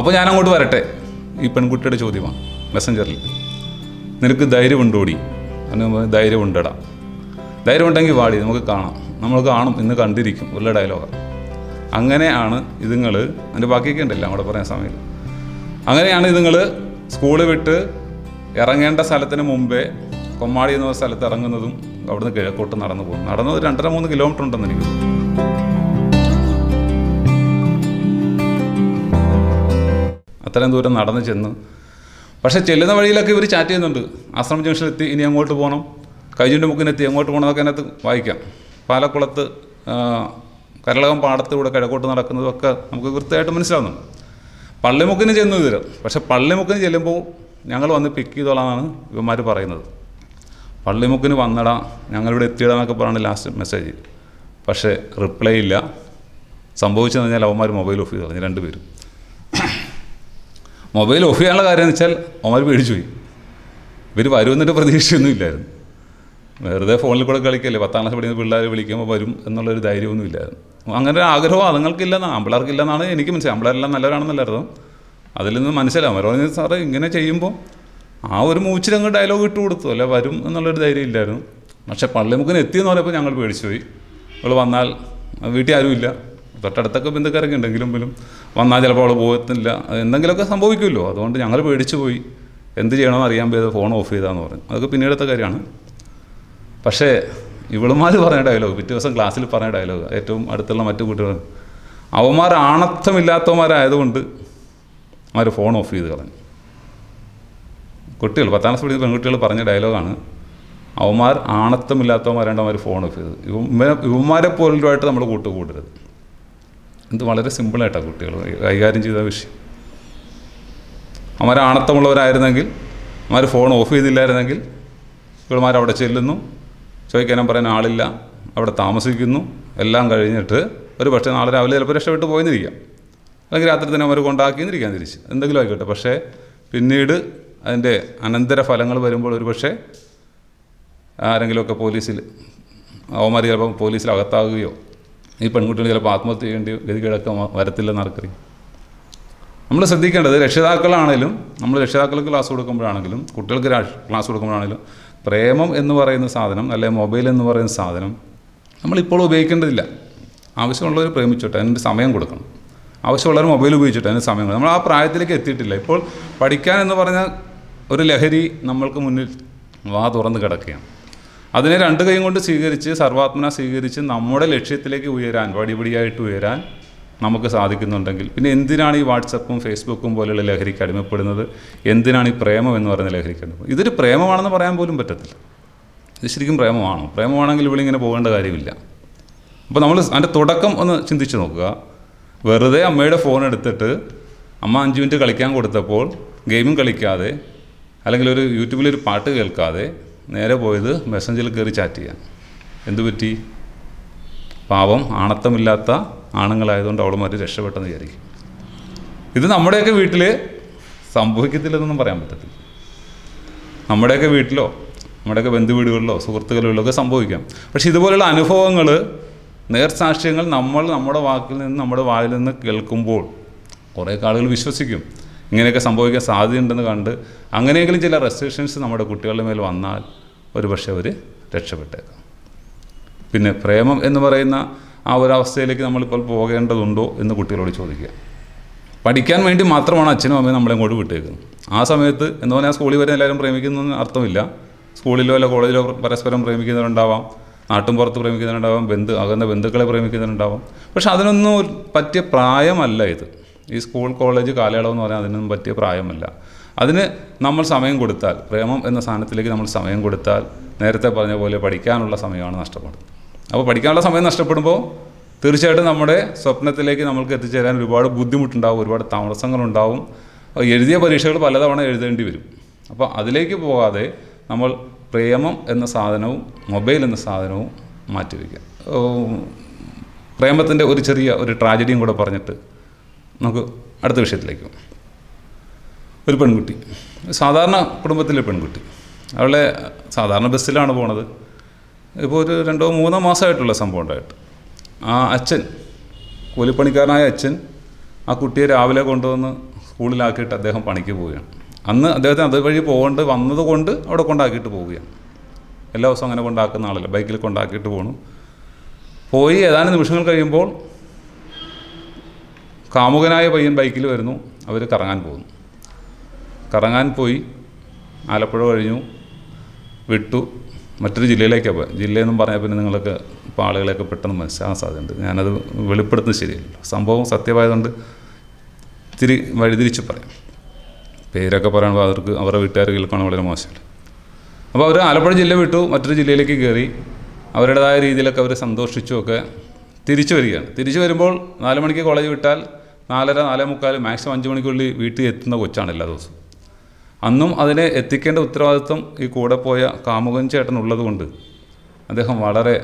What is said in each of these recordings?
അപ്പോൾ ഞാൻ അങ്ങോട്ട് വരട്ടെ. ഈ പെൺകുട്ടിയുടെ ചോദ്യമാണ് മെസ്സഞ്ചറിൽ നിനക്ക് ധൈര്യമുണ്ടോടി? എന്ന് ധൈര്യം ധൈര്യമുണ്ടടാ. ധൈര്യം ഉണ്ടെങ്കിൽ വാടി നമുക്ക് കാണാം. നമ്മൾ കാണും ഇന്ന് കണ്ടിരിക്കും ഉള്ള ഡയലോഗാണ് അങ്ങനെയാണ് ഇതുങ്ങൾ അതിന്റെ ബാക്കിയൊക്കെ ഉണ്ടല്ലോ അവിടെ പറയാൻ സമയം അങ്ങനെയാണ് ഇതുങ്ങൾ സ്കൂൾ വിട്ട് ഇറങ്ങേണ്ട സ്ഥലത്തിന് മുമ്പേ കൊമ്മാടി എന്ന സ്ഥലത്ത് ഇറങ്ങുന്നതും അവിടുന്ന് കിഴക്കോട്ട് നടന്നു പോകും നടന്നത് രണ്ടര മൂന്ന് കിലോമീറ്റർ ഉണ്ടെന്ന് എനിക്ക് തോന്നുന്നു. അത്രയും ദൂരം നടന്ന് ചെന്ന്. പക്ഷേ ചെല്ലുന്ന വഴിയിലൊക്കെ ഇവർ ചാറ്റ് ചെയ്യുന്നുണ്ട്. ആശ്രമ ജംഗ്ഷനിലെത്തി ഇനി അങ്ങോട്ട് പോകണം കൈജുന്റെ മുക്കിനെത്തി അങ്ങോട്ട് പോകണമെന്നൊക്കെ അതിനകത്ത് വായിക്കാം. പാലക്കുളത്ത് കരളകം പാടത്തിലൂടെ കിഴക്കോട്ട് നടക്കുന്നതൊക്കെ നമുക്ക് കൃത്യമായിട്ട് മനസ്സിലാവുന്നുണ്ട്. പള്ളിമുക്കിന് ചെന്ന് തരും പക്ഷേ പള്ളിമുക്കിന് ചെല്ലുമ്പോൾ ഞങ്ങൾ വന്ന് പിക്ക് ചെയ്തോളാന്നാണ് ഇവന്മാർ പറയുന്നത്. പള്ളിമുക്കിന് വന്നടാ ഞങ്ങളിവിടെ എത്തിയിടാന്നൊക്കെ പറയുന്നത് ലാസ്റ്റ് മെസ്സേജ് പക്ഷേ റിപ്ലൈ ഇല്ല. സംഭവിച്ചതെന്ന് പറഞ്ഞാൽ അവന്മാർ മൊബൈൽ ഓഫ് ചെയ്ത് കളഞ്ഞു രണ്ടുപേരും മൊബൈൽ ഓഫ് ചെയ്യാനുള്ള കാര്യം എന്ന് വെച്ചാൽ അവന്മാർ പേടിച്ചു പോയി. ഇവർ വരുമെന്നൊരു പ്രതീക്ഷയൊന്നും ഇല്ലായിരുന്നു. വെറുതെ ഫോണിൽ കൂടെ കളിക്കല്ലേ പത്താം ക്ലാസ് പഠിക്കുന്ന പിള്ളേർ വിളിക്കുമ്പോൾ വരും എന്നുള്ളൊരു ധൈര്യമൊന്നും ഇല്ലായിരുന്നു. അങ്ങനെ ഒരു ആഗ്രഹം അതുങ്ങൾക്കില്ലെന്നാണ് ആമ്പിളർക്കില്ലെന്നാണ് എനിക്ക് മനസ്സിലായി ആമ്പിളരെല്ലാം നല്ലവരാണെന്നല്ല അർത്ഥം അതിൽ നിന്ന് മനസ്സിലാവും അവരോട് സാറേ ഇങ്ങനെ ചെയ്യുമ്പോൾ ആ ഒരു മൂച്ചിലങ്ങ് ഡയലോഗ് ഇട്ട് കൊടുത്തു. അല്ല വരും എന്നുള്ളൊരു ധൈര്യം ഇല്ലായിരുന്നു. പക്ഷേ പള്ളിമുക്കിന് എത്തിയെന്ന് പറഞ്ഞപ്പോൾ ഞങ്ങൾ പേടിച്ചു പോയി. അവൾ വന്നാൽ വീട്ടിൽ ആരുമില്ല. തൊട്ടടുത്തൊക്കെ ബന്ധുക്കാരൊക്കെ ഉണ്ടെങ്കിലും പോലും വന്നാൽ ചിലപ്പോൾ അവൾ പോകത്തില്ല. എന്തെങ്കിലുമൊക്കെ സംഭവിക്കുമല്ലോ. അതുകൊണ്ട് ഞങ്ങൾ പേടിച്ചു പോയി. എന്ത് ചെയ്യണമെന്ന് അറിയാൻ പോയത് ഫോൺ ഓഫ് ചെയ്താന്ന് പറഞ്ഞു. അതൊക്കെ പിന്നീടത്തെ കാര്യമാണ്. പക്ഷേ ഇവളുമാർ പറഞ്ഞ ഡയലോഗ് പിറ്റേ ദിവസം ക്ലാസ്സിൽ പറഞ്ഞ ഡയലോഗ് ഏറ്റവും അടുത്തുള്ള മറ്റു കുട്ടികൾ അവന്മാർ ആണത്വമില്ലാത്തവന്മാരായതുകൊണ്ട് അവർ ഫോൺ ഓഫ് ചെയ്ത് കളഞ്ഞു. കുട്ടികൾ പത്താം ക്ലാസ് പഠിക്കുന്ന പെൺകുട്ടികൾ പറഞ്ഞ ഡയലോഗാണ് അവന്മാർ ആണത്തമില്ലാത്തവന്മാരാണ്ട് അവർ ഫോൺ ഓഫ് ചെയ്തത്. ഇവന്മാരെ പോലുമായിട്ട് നമ്മൾ കൂട്ടുകൂടരുത്. ഇത് വളരെ സിമ്പിളായിട്ടാണ് കുട്ടികൾ കൈകാര്യം ചെയ്ത വിഷയം. അവന്മാർ ആണത്തമുള്ളവരായിരുന്നെങ്കിൽ അവന്മാർ ഫോൺ ഓഫ് ചെയ്തില്ലായിരുന്നെങ്കിൽ ഇവളുമാർ അവിടെ ചെല്ലുന്നു ചോദിക്കാനും പറയാൻ ആളില്ല അവിടെ താമസിക്കുന്നു എല്ലാം കഴിഞ്ഞിട്ട് ഒരു പക്ഷേ നാളെ രാവിലെ ചിലപ്പോൾ രക്ഷപ്പെട്ട് പോയെന്നിരിക്കാം. അല്ലെങ്കിൽ രാത്രി തന്നെ അവർ കൊണ്ടാക്കിയെന്നിരിക്കാം തിരിച്ച്. എന്തെങ്കിലും ആയിക്കോട്ടെ. പക്ഷേ പിന്നീട് അതിന്റെ അനന്തര ഫലങ്ങൾ വരുമ്പോൾ ഒരു പക്ഷേ ആരെങ്കിലുമൊക്കെ പോലീസിൽ അവന്മാർ ചിലപ്പോൾ പോലീസിൽ അകത്താകുകയോ ഈ പെൺകുട്ടികൾ ചിലപ്പോൾ ആത്മഹത്യ ചെയ്യേണ്ടി ഗതികിഴക്കം വരത്തില്ല ആർക്കറിയാം? നമ്മൾ ശ്രദ്ധിക്കേണ്ടത് രക്ഷിതാക്കളാണെങ്കിലും നമ്മൾ രക്ഷിതാക്കൾക്ക് ക്ലാസ് കൊടുക്കുമ്പോഴാണെങ്കിലും കുട്ടികൾക്ക് ക്ലാസ് കൊടുക്കുമ്പോഴാണെങ്കിലും പ്രേമം എന്ന് പറയുന്ന സാധനം അല്ലെങ്കിൽ മൊബൈൽ എന്ന് പറയുന്ന സാധനം നമ്മളിപ്പോൾ ഉപയോഗിക്കേണ്ടതില്ല. ആവശ്യമുള്ളവർ പ്രേമിച്ചോട്ടെ അതിന് സമയം കൊടുക്കണം. ആവശ്യമുള്ളവർ മൊബൈൽ ഉപയോഗിച്ചിട്ട് അതിന് സമയം നമ്മൾ ആ പ്രായത്തിലേക്ക് എത്തിയിട്ടില്ല. ഇപ്പോൾ പഠിക്കാൻ എന്ന് പറഞ്ഞ ഒരു ലഹരി നമ്മൾക്ക് മുന്നിൽ വാ തുറന്ന് കിടക്കുകയാണ്. അതിനെ രണ്ട് കൈയും കൊണ്ട് സ്വീകരിച്ച് സർവാത്മന സ്വീകരിച്ച് നമ്മുടെ ലക്ഷ്യത്തിലേക്ക് ഉയരാൻ പടിപടിയായിട്ട് ഉയരാൻ നമുക്ക് സാധിക്കുന്നുണ്ടെങ്കിൽ പിന്നെ എന്തിനാണ് ഈ വാട്സപ്പും ഫേസ്ബുക്കും പോലെയുള്ള ലഹരിക്ക് അടിമപ്പെടുന്നത്? എന്തിനാണ് ഈ പ്രേമം എന്ന് പറയുന്ന ലഹരിക്ക് അടിമപ്പെടുന്നത് ഇതൊരു പ്രേമമാണെന്ന് പറയാൻ പോലും പറ്റത്തില്ല. ഇത് ശരിക്കും പ്രേമമാണോ? പ്രേമമാണെങ്കിൽ ഇവിടെ ഇങ്ങനെ പോകേണ്ട കാര്യമില്ല. അപ്പോൾ നമ്മൾ അതിന്റെ തുടക്കം ഒന്ന് ചിന്തിച്ച് നോക്കുക. വെറുതെ അമ്മയുടെ ഫോൺ എടുത്തിട്ട് അമ്മ അഞ്ച് മിനിറ്റ് കളിക്കാൻ കൊടുത്തപ്പോൾ ഗെയിമും കളിക്കാതെ അല്ലെങ്കിൽ ഒരു യൂട്യൂബിൽ ഒരു പാട്ട് കേൾക്കാതെ നേരെ പോയത് മെസ്സഞ്ചറിൽ കയറി ചാറ്റ് ചെയ്യാൻ. എന്തു പറ്റി? പാവം ആണത്തമില്ലാത്ത ആണുങ്ങളായതുകൊണ്ട് അവളുമാർ രക്ഷപ്പെട്ടെന്ന് വിചാരിക്കും. ഇത് നമ്മുടെയൊക്കെ വീട്ടിൽ സംഭവിക്കത്തില്ലെന്നൊന്നും പറയാൻ പറ്റത്തില്ല. നമ്മുടെയൊക്കെ വീട്ടിലോ നമ്മുടെയൊക്കെ ബന്ധുവീടുകളിലോ സുഹൃത്തുക്കളിലോ ഒക്കെ സംഭവിക്കാം. പക്ഷെ ഇതുപോലെയുള്ള അനുഭവങ്ങൾ നേർസാക്ഷ്യങ്ങൾ നമ്മൾ നമ്മുടെ വാക്കിൽ നിന്ന് നമ്മുടെ വായിൽ നിന്ന് കേൾക്കുമ്പോൾ കുറേ ആളുകൾ വിശ്വസിക്കും. ഇങ്ങനെയൊക്കെ സംഭവിക്കാൻ സാധ്യതയുണ്ടെന്ന് കണ്ട് അങ്ങനെയെങ്കിലും ചില റെസ്ട്രിക്ഷൻസ് നമ്മുടെ കുട്ടികളുടെ മേൽ വന്നാൽ ഒരു പക്ഷേ അവർ രക്ഷപ്പെട്ടേക്കാം. പിന്നെ പ്രേമം എന്ന് പറയുന്ന ആ ഒരു അവസ്ഥയിലേക്ക് നമ്മളിപ്പോൾ പോകേണ്ടതുണ്ടോ എന്ന് കുട്ടികളോട് ചോദിക്കുക. പഠിക്കാൻ വേണ്ടി മാത്രമാണ് അച്ഛനും അമ്മയും നമ്മളെ അങ്ങോട്ട് വിട്ടേക്കുന്നത്. ആ സമയത്ത് എന്ന് പറഞ്ഞാൽ സ്കൂളിൽ വരെ എല്ലാവരും പ്രേമിക്കുന്നൊന്നും അർത്ഥമില്ല. സ്കൂളിലോ അല്ല കോളേജിലോ പരസ്പരം പ്രേമിക്കുന്നവരുണ്ടാവാം. നാട്ടും പുറത്ത് പ്രേമിക്കുന്നവരുണ്ടാവാം. ബന്ധു അകന്ന ബന്ധുക്കളെ പ്രേമിക്കുന്നവരുണ്ടാവാം. പക്ഷെ അതിനൊന്നും പറ്റിയ പ്രായമല്ല ഇത്. ഈ സ്കൂൾ കോളേജ് കാലയളവ് എന്ന് പറഞ്ഞാൽ അതിനൊന്നും പറ്റിയ പ്രായമല്ല. അതിന് നമ്മൾ സമയം കൊടുത്താൽ പ്രേമം എന്ന സാധനത്തിലേക്ക് നമ്മൾ സമയം കൊടുത്താൽ നേരത്തെ പറഞ്ഞ പോലെ പഠിക്കാനുള്ള സമയമാണ് നഷ്ടപ്പെടുന്നത്. അപ്പോൾ പഠിക്കാനുള്ള സമയം നഷ്ടപ്പെടുമ്പോൾ തീർച്ചയായിട്ടും നമ്മുടെ സ്വപ്നത്തിലേക്ക് നമ്മൾക്ക് എത്തിച്ചേരാൻ ഒരുപാട് ബുദ്ധിമുട്ടുണ്ടാവും ഒരുപാട് താമസങ്ങളുണ്ടാവും. എഴുതിയ പരീക്ഷകൾ പലതവണ എഴുതേണ്ടി വരും. അപ്പോൾ അതിലേക്ക് പോകാതെ നമ്മൾ പ്രേമം എന്ന സാധനവും മൊബൈൽ എന്ന സാധനവും മാറ്റിവെക്കുക. പ്രേമത്തിന്റെ ഒരു ചെറിയ ഒരു ട്രാജഡിയും കൂടെ പറഞ്ഞിട്ട് നമുക്ക് അടുത്ത വിഷയത്തിലേക്ക് ഒരു പെൺകുട്ടി സാധാരണ കുടുംബത്തിലെ പെൺകുട്ടി. അവളെ സാധാരണ ബസ്സിലാണ് പോണത്. ഇപ്പോൾ ഒരു രണ്ടോ മൂന്നോ മാസമായിട്ടുള്ള സംഭവം ഉണ്ടായിട്ട്. ആ അച്ഛൻ കൂലിപ്പണിക്കാരനായ അച്ഛൻ ആ കുട്ടിയെ രാവിലെ കൊണ്ടുവന്ന് സ്കൂളിലാക്കിയിട്ട് അദ്ദേഹം പണിക്ക് പോവുകയാണ്. അന്ന് അദ്ദേഹത്തിന് അതുവഴി പോകേണ്ട വന്നതുകൊണ്ട് അവിടെ കൊണ്ടാക്കിയിട്ട് പോവുകയാണ്. എല്ലാ ദിവസവും അങ്ങനെ കൊണ്ടാക്കുന്ന ആളല്ല ബൈക്കിൽ കൊണ്ടാക്കിയിട്ട് പോകണം പോയി ഏതാനും നിമിഷങ്ങൾ കഴിയുമ്പോൾ കാമുകനായ പയ്യൻ ബൈക്കിൽ വരുന്നു. അവർ കറങ്ങാൻ പോകുന്നു. കറങ്ങാൻ പോയി. ആലപ്പുഴ കഴിഞ്ഞു. വിട്ടു. മറ്റൊരു ജില്ലയിലേക്കാണ് പോയത് ജില്ലയെന്നും പറഞ്ഞാൽ പിന്നെ നിങ്ങൾക്ക് ഇപ്പോൾ ആളുകളെയൊക്കെ പെട്ടെന്ന് മനസ്സിലാകാൻ സാധ്യതയുണ്ട്. ഞാനത് വെളിപ്പെടുത്തുന്നത് ശരിയല്ല. സംഭവം സത്യമായതുകൊണ്ട് ഇത്തിരി വഴിതിരിച്ച് പറയാം. പേരൊക്കെ പറയുമ്പോൾ അവർക്ക് അവരുടെ വീട്ടുകാർ കേൾക്കുകയാണ് വളരെ മോശമല്ല. അപ്പോൾ അവർ ആലപ്പുഴ ജില്ല വിട്ടു. മറ്റൊരു ജില്ലയിലേക്ക് കയറി. അവരുടേതായ രീതിയിലൊക്കെ അവർ സന്തോഷിച്ചുമൊക്കെ തിരിച്ചു വരികയാണ്. തിരിച്ചു വരുമ്പോൾ നാല് മണിക്ക് കോളേജ് വിട്ടാൽ നാലര നാലേ മുക്കാൽ മാക്സിമം അഞ്ച് മണിക്കുള്ളിൽ വീട്ടിൽ എത്തുന്ന കൊച്ചാണ് എല്ലാ ദിവസവും. അന്നും അതിനെ എത്തിക്കേണ്ട ഉത്തരവാദിത്വം ഈ കൂടെ പോയ കാമുകൻ ചേട്ടൻ ഉള്ളതുകൊണ്ട് അദ്ദേഹം വളരെ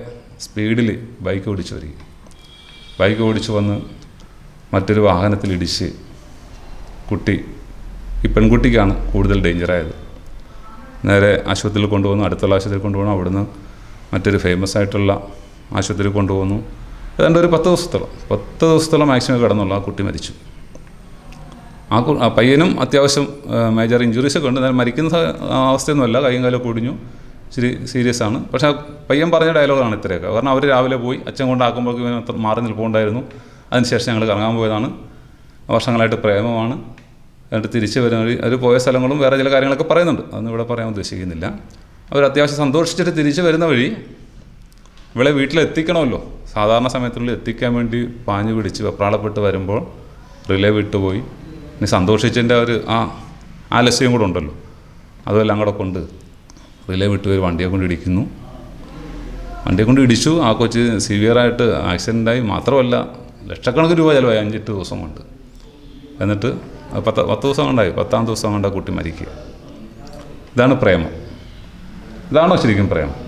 സ്പീഡിൽ ബൈക്ക് ഓടിച്ചു വരിക ബൈക്ക് ഓടിച്ചു വന്ന് മറ്റൊരു വാഹനത്തിൽ ഇടിച്ച് കുട്ടി ഈ പെൺകുട്ടിക്കാണ് കൂടുതൽ ഡേഞ്ചറായത് നേരെ ആശുപത്രിയിൽ കൊണ്ടുവന്നു അടുത്തുള്ള ആശുപത്രിയിൽ കൊണ്ടുപോകണം അവിടുന്ന് മറ്റൊരു ഫേമസ് ആയിട്ടുള്ള ആശുപത്രിയിൽ കൊണ്ടുപോകുന്നു ഏതാണ്ട് ഒരു പത്ത് ദിവസത്തോളം പത്ത് ദിവസത്തോളം മാക്സിമം കിടന്നുള്ള. ആ കുട്ടി മരിച്ചു. ആ ആ പയ്യനും അത്യാവശ്യം മേജർ ഇഞ്ചുറീസ് ഒക്കെ ഉണ്ട്. എന്നാൽ മരിക്കുന്ന അവസ്ഥയൊന്നുമല്ല. കൈയും കാലൊക്കെ ഒടിഞ്ഞു. ഇച്ചിരി സീരിയസ് ആണ്. പക്ഷേ പയ്യൻ പറഞ്ഞ ഡയലോഗാണ് ഇത്രയൊക്കെ. കാരണം അവർ രാവിലെ പോയി അച്ഛൻ കൊണ്ടാക്കുമ്പോഴേക്കും ഇവൻ മാറി നിൽപ്പുണ്ടായിരുന്നു. അതിനുശേഷം ഞങ്ങൾ കറങ്ങാൻ പോയതാണ്. വർഷങ്ങളായിട്ട് പ്രേമമാണ്. എന്നിട്ട് തിരിച്ചു വരുന്ന വഴി അവർ പോയ സ്ഥലങ്ങളും വേറെ ചില കാര്യങ്ങളൊക്കെ പറയുന്നുണ്ട്. അതൊന്നും ഇവിടെ പറയാൻ ഉദ്ദേശിക്കുന്നില്ല. അവർ അത്യാവശ്യം സന്തോഷിച്ചിട്ട് തിരിച്ചു വരുന്ന വഴി ഇവളെ വീട്ടിലെത്തിക്കണമല്ലോ. സാധാരണ സമയത്തുള്ളിൽ എത്തിക്കാൻ വേണ്ടി പാഞ്ഞു പിടിച്ച് വെപ്രാളപ്പെട്ട് വരുമ്പോൾ റിലേ വിട്ടുപോയി. ഇനി സന്തോഷിച്ചതിന്റെ ഒരു ആ ആലസ്യം കൂടെ ഉണ്ടല്ലോ. അതുമെല്ലാം കൂടെ കൊണ്ട് റിലേ വിട്ടുപോയി വണ്ടിയെ കൊണ്ട് ഇടിക്കുന്നു. വണ്ടിയെ കൊണ്ട് ഇടിച്ചു. ആ കൊച്ച് സിവിയറായിട്ട് ആക്സിഡന്റായി. മാത്രമല്ല ലക്ഷക്കണക്കിന് രൂപ ചിലവായി. അഞ്ചെട്ട് ദിവസം കൊണ്ട്. എന്നിട്ട് പത്ത് പത്ത് ദിവസം കൊണ്ടായി. പത്താം ദിവസം കൊണ്ട് കുട്ടി മരിക്കുക. ഇതാണ് പ്രേമം. ഇതാണോ ശരിക്കും പ്രേമം?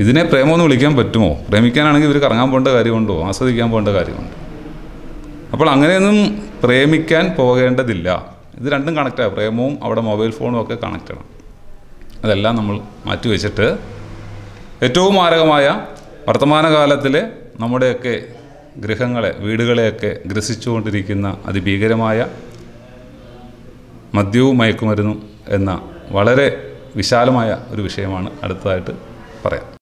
ഇതിനെ പ്രേമമെന്ന് വിളിക്കാൻ പറ്റുമോ? പ്രേമിക്കാനാണെങ്കിൽ ഇവർ കറങ്ങാൻ പോകേണ്ട കാര്യമുണ്ടോ? ആസ്വദിക്കാൻ പോകേണ്ട കാര്യമുണ്ട്. അപ്പോൾ അങ്ങനെയൊന്നും പ്രേമിക്കാൻ പോകേണ്ടതില്ല. ഇത് രണ്ടും കണക്റ്റാണ് പ്രേമവും അവിടെ മൊബൈൽ ഫോണും ഒക്കെ കണക്റ്റാണ് അതെല്ലാം നമ്മൾ മാറ്റി വെച്ചിട്ട് ഏറ്റവും മാരകമായ വർത്തമാനകാലത്തിലെ നമ്മുടെയൊക്കെ ഗൃഹങ്ങളെ വീടുകളെയൊക്കെ ഗ്രസിച്ചുകൊണ്ടിരിക്കുന്ന അതിഭീകരമായ മദ്യവും മയക്കുമരുന്നും എന്ന വളരെ വിശാലമായ ഒരു വിഷയമാണ് അടുത്തതായിട്ട് പറയാം.